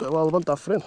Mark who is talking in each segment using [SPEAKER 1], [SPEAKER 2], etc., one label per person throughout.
[SPEAKER 1] lá levanta à frente.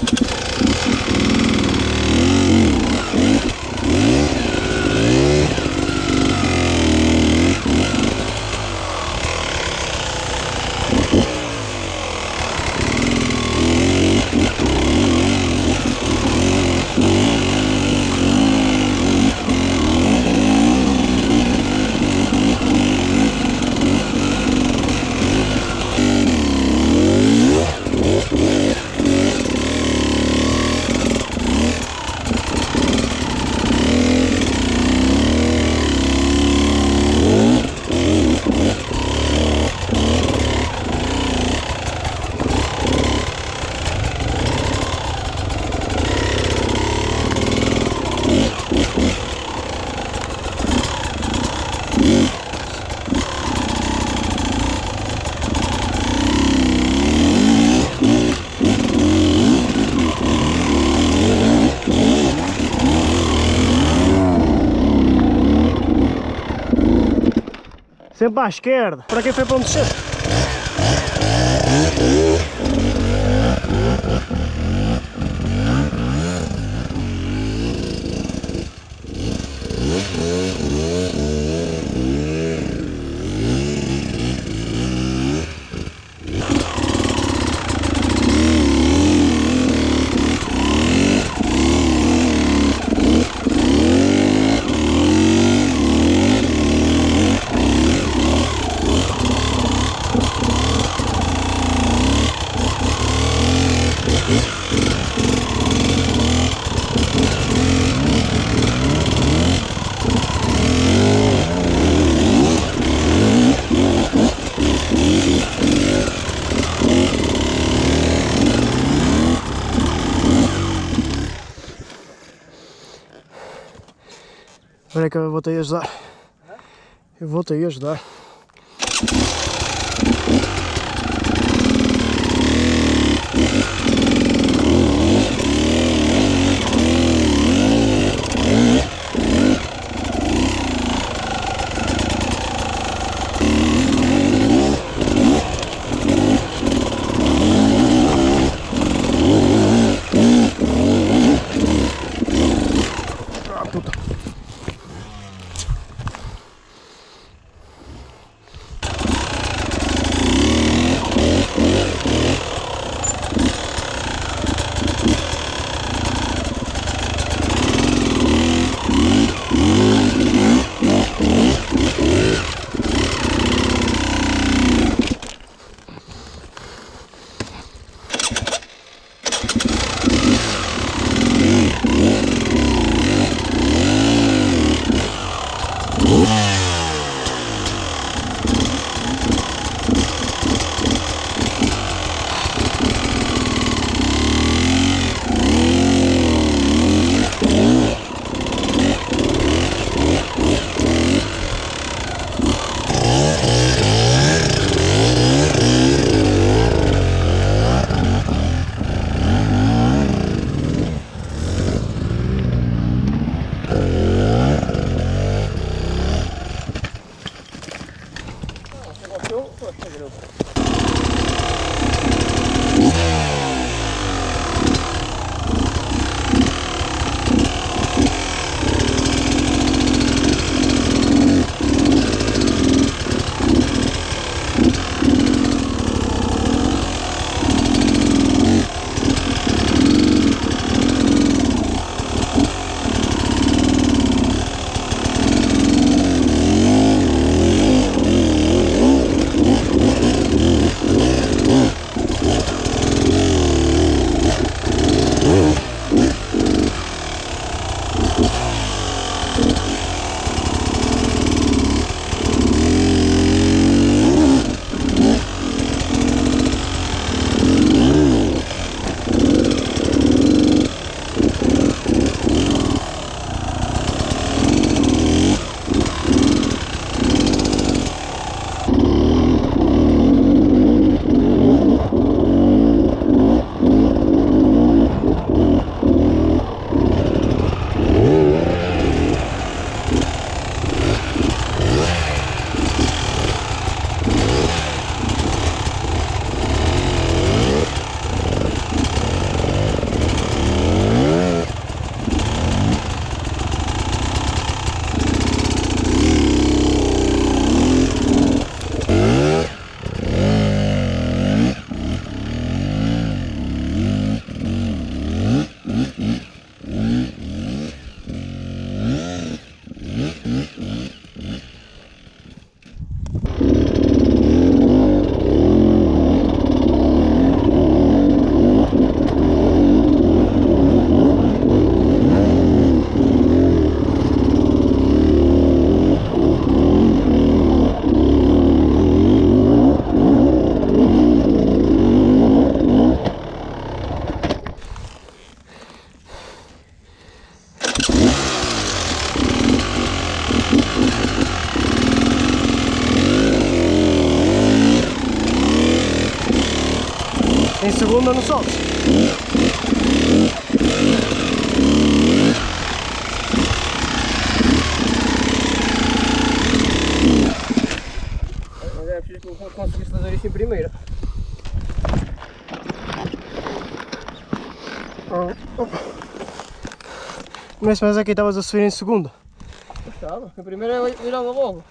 [SPEAKER 1] you Sempre à esquerda. Para quem foi para onde descer? Река, вот и ешь, да. Вот и ешь, да. Huh? Em segunda não sobe.
[SPEAKER 2] Mas é preciso que eu conseguisse fazer isto em primeira.
[SPEAKER 1] Mas mas aqui estavas a subir em segunda.
[SPEAKER 2] Estava, em primeira eu virava logo.